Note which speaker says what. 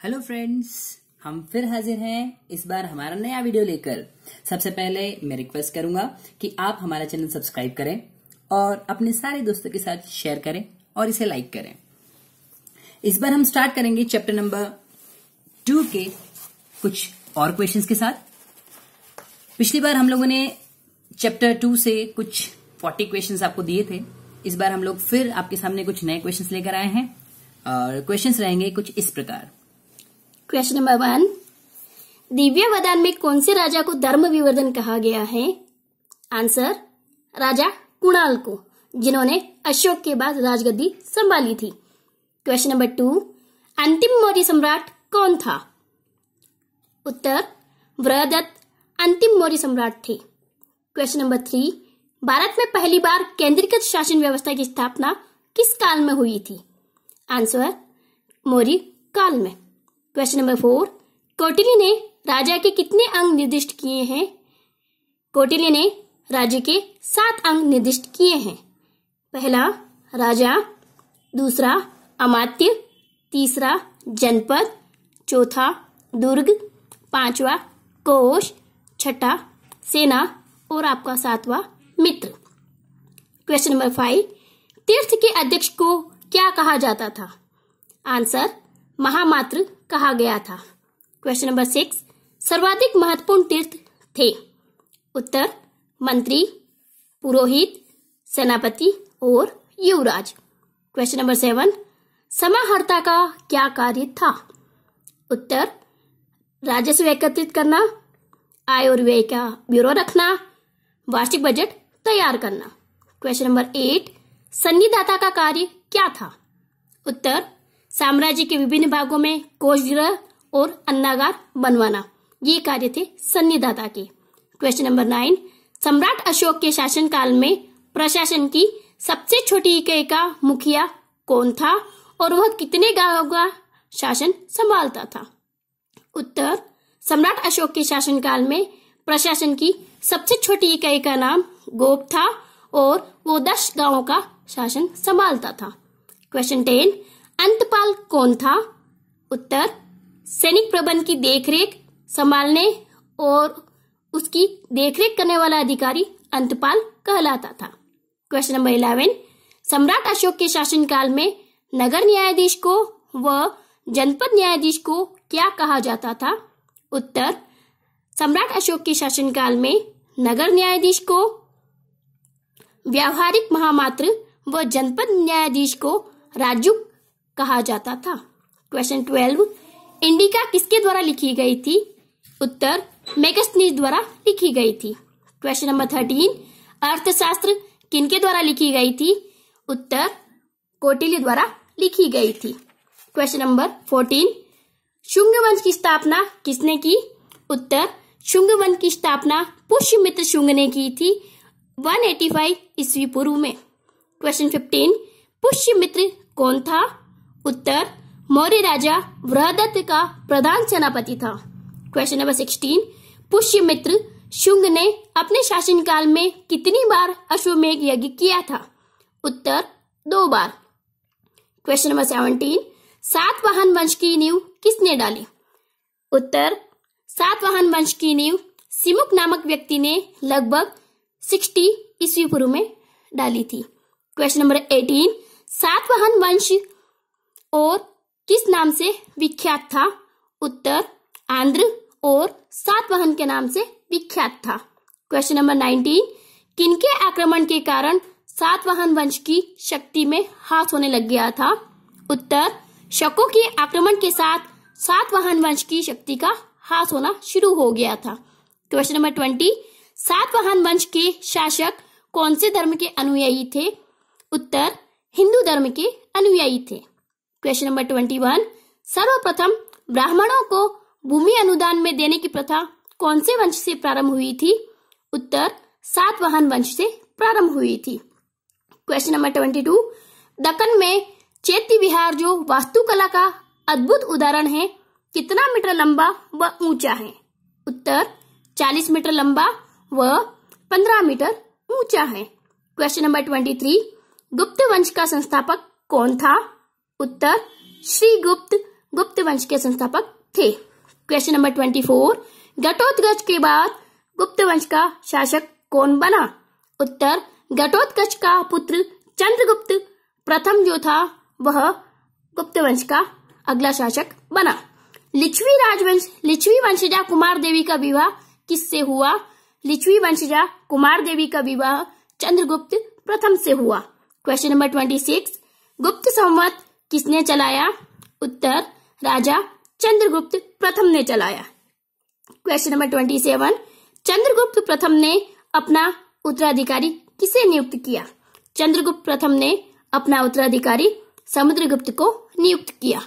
Speaker 1: Hello friends हम फिर हाजिर हैं इस बार हमारा नया वीडियो लेकर। सबसे पहले मैं रिक्वेस्ट करूँगा कि आप हमारा चैनल सब्सक्राइब करें और अपने सारे दोस्तों के साथ शेयर करें और इसे लाइक करें। इस बार हम स्टार्ट करेंगे चैप्टर नंबर टू के कुछ और क्वेश्चंस के साथ। पिछली बार हम लोगों ने चैप्टर टू से कुछ फोर्टी क्वेश्चन आपको दिए थे। इस बार हम लोग फिर आपके सामने कुछ नए क्वेश्चन लेकर आए हैं और क्वेश्चंस रहेंगे कुछ इस प्रकार।
Speaker 2: क्वेश्चन नंबर वन दिव्य वदान में कौन से राजा को धर्म विवर्धन कहा गया है? आंसर राजा कुणाल को, जिन्होंने अशोक के बाद राजगद्दी संभाली थी। क्वेश्चन नंबर टू अंतिम मौर्य सम्राट कौन था? उत्तर वृहदत्त अंतिम मौर्य सम्राट थे। क्वेश्चन नंबर थ्री भारत में पहली बार केंद्रीकृत शासन व्यवस्था की स्थापना किस काल में हुई थी? आंसर मौर्य काल में। क्वेश्चन नंबर फोर कौटिल्य ने राजा के कितने अंग निर्दिष्ट किए हैं? कौटिल्य ने राज्य के सात अंग निर्दिष्ट किए हैं। पहला, राजा, दूसरा, अमात्य, तीसरा, जनपद, चौथा, दुर्ग, पांचवा कोश छठा, सेना और आपका सातवां मित्र। क्वेश्चन नंबर फाइव तीर्थ के अध्यक्ष को क्या कहा जाता था? आंसर महामात्र कहा गया था। क्वेश्चन नंबर सिक्स सर्वाधिक महत्वपूर्ण तीर्थ थे। उत्तर, मंत्री, पुरोहित, सेनापति और युवराज। क्वेश्चन नंबर सेवन समाहर्ता का क्या कार्य था? उत्तर, राजस्व एकत्रित करना आय और व्यय का ब्यूरो रखना, वार्षिक बजट तैयार करना। क्वेश्चन नंबर एट सन्निदाता का कार्य क्या था? उत्तर साम्राज्य के विभिन्न भागों में कोषगृह और अन्नागार बनवाना। ये कार्य थे सन्निधाता के। क्वेश्चन नंबर नाइन सम्राट अशोक के शासनकाल में प्रशासन की सबसे छोटी इकाई का मुखिया कौन था और वह कितने गाँवों का शासन संभालता था? उत्तर, सम्राट अशोक के शासनकाल में प्रशासन की सबसे छोटी इकाई का नाम गोप था और वो दस गाँवों का शासन संभालता था। क्वेश्चन टेन अंतपाल कौन था? उत्तर, सैनिक प्रबंध की देखरेख संभालने और उसकी देखरेख करने वाला अधिकारी अंतपाल कहलाता था। क्वेश्चन नंबर इलेवन, सम्राट अशोक के शासनकाल में नगर न्यायाधीश को व जनपद न्यायाधीश को क्या कहा जाता था? उत्तर, सम्राट अशोक के शासनकाल में नगर न्यायाधीश को व्यावहारिक महामात्र व जनपद न्यायाधीश को राजू कहा जाता था। क्वेश्चन ट्वेल्व इंडिका किसके द्वारा लिखी गई थी? उत्तर, मेगस्नीज द्वारा लिखी गई थी। क्वेश्चन नंबर थर्टीन अर्थशास्त्र किनके द्वारा लिखी गई थी? उत्तर, कौटिल्य द्वारा लिखी गई थी। क्वेश्चन नंबर फोर्टीन शुंग वंश की स्थापना किसने की? उत्तर शुंग वंश की स्थापना पुष्यमित्र शुंग ने की थी 185 ईस्वी पूर्व में। क्वेश्चन फिफ्टीन पुष्यमित्र कौन था? उत्तर, मौर्य राजा वृहदत्त का प्रधान सेनापति था। Question number sixteen Pushyamitra Shunga ने अपने शासनकाल में कितनी बार अश्वमेघ यज्ञ किया था? उत्तर, दो बार। क्वेश्चन नंबर सेवनटीन सातवाहन वंश की नींव किसने डाली? उत्तर सातवाहन वंश की नींव सिमुक नामक व्यक्ति ने लगभग सिक्सटी ईस्वी पूर्व में डाली थी। क्वेश्चन नंबर एटीन सातवाहन वंश और किस नाम से विख्यात था? उत्तर, आंध्र और सातवाहन के नाम से विख्यात था। क्वेश्चन नंबर नाइनटीन किनके आक्रमण के कारण सातवाहन वंश की शक्ति में हाथ होने लग गया था? उत्तर, शकों के आक्रमण के साथ सातवाहन वंश की शक्ति का हाथ होना शुरू हो गया था। क्वेश्चन नंबर ट्वेंटी सातवाहन वंश के शासक कौन से धर्म के अनुयायी थे? उत्तर, हिंदू धर्म के अनुयायी थे। Question number twenty one. सर्वप्रथम ब्राह्मणों को भूमि अनुदान में देने की प्रथा कौन से वंश से प्रारंभ हुई थी? उत्तर सातवाहन वंश से प्रारंभ हुई थी। Question number twenty two. Deccan में चैत्य विहार जो वास्तुकला का अद्भुत उदाहरण है, कितना मीटर लंबा व ऊँचा है? उत्तर 40 मीटर लंबा व 15 मीटर ऊँचा है। Question number twenty three. Gupta वंश का संस्थापक कौन था? उत्तर श्री गुप्त गुप्त वंश के संस्थापक थे। Question number twenty four Ghatotkacha के बाद गुप्त वंश का शासक कौन बना? उत्तर, घटोत्कच का पुत्र चंद्रगुप्त। प्रथम जो था, वह गुप्त वंश का अगला शासक बना। लिच्छवी राजवंश, लिच्छवी वंशजा कुमार देवी का विवाह किससे हुआ? लिच्छवी वंशजा कुमार देवी का विवाह चंद्रगुप्त प्रथम से हुआ। क्वेश्चन नंबर ट्वेंटी सिक्स गुप्त संवत किसने चलाया? उत्तर, राजा चंद्रगुप्त प्रथम ने चलाया। Question number twenty seven Chandragupta प्रथम ने अपना उत्तराधिकारी किसे नियुक्त किया? चंद्रगुप्त प्रथम ने अपना उत्तराधिकारी समुद्रगुप्त को नियुक्त किया।